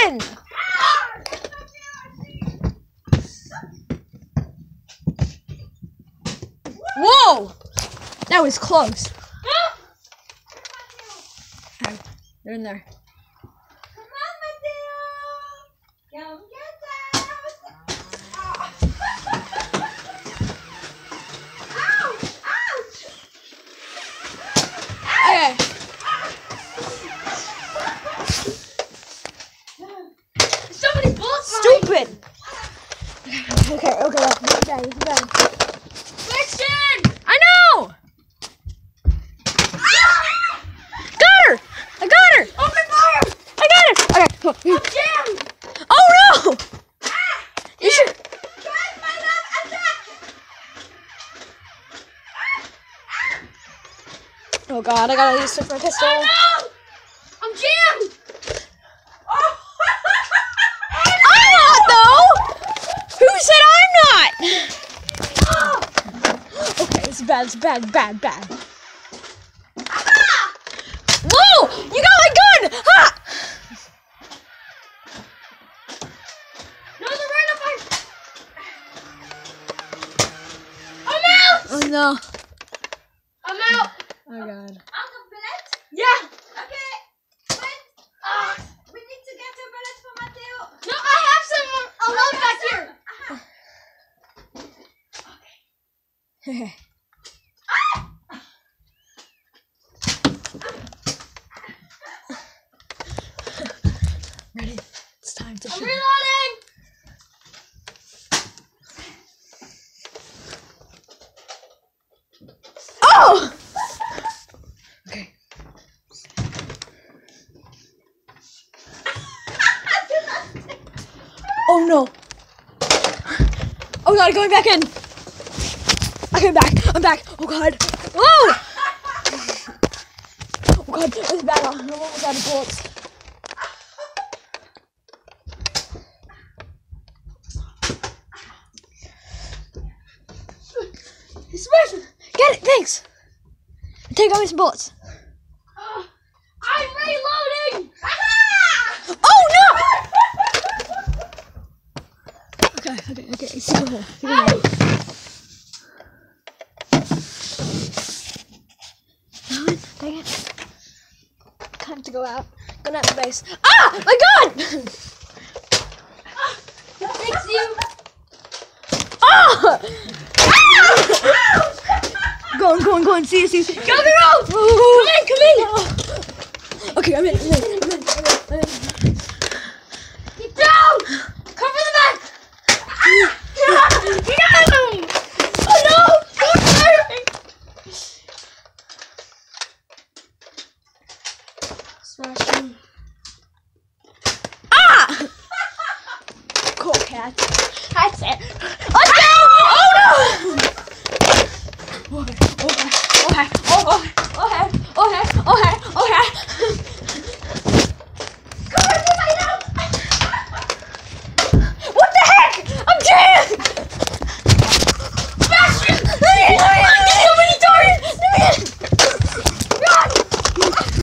again! Whoa! That was close. They're in there. Okay, okay, bad, this is bad. Christian! I know! Got her! I got her! Open fire! I got her! Okay. Jam! Oh no! You should. Love, attack! Oh god, I gotta use my pistol. Oh no! I'm jammed! Oh! I'm not though! Who said I'm not? Okay, it's bad, bad, bad, bad. Ah! Whoa! You got my gun! Ha! No, they're right up my... I'm out! Oh no. I'm out! Oh god. Out of bullets? Yeah! Okay! Wait! Ah! We need to get for Mateo! No, I have some alone back here! Okay. to I'm shoot. reloading! Oh! Okay. Oh no. Oh god, going back in. Okay, I'm back. I'm back. Oh god. Whoa! Oh god, this is bad. I'm almost out of bullets. Smash! Get it, thanks! Take out some bullets. Ah, I'm reloading! Oh no! Okay, okay, okay. Me. Stick with me. Dang it. Time to go out. Going out the base. Ah! My gun! Fix you! Ah! Go on, go on, go on. See you, see you. Go, go, go! Come in, come in. Okay, I'm in, I'm in, I'm in, I'm in. Get down! Cover the back! Ah! No! Oh no! Don't fire! Smash him. Ah! Cool cat. That's it.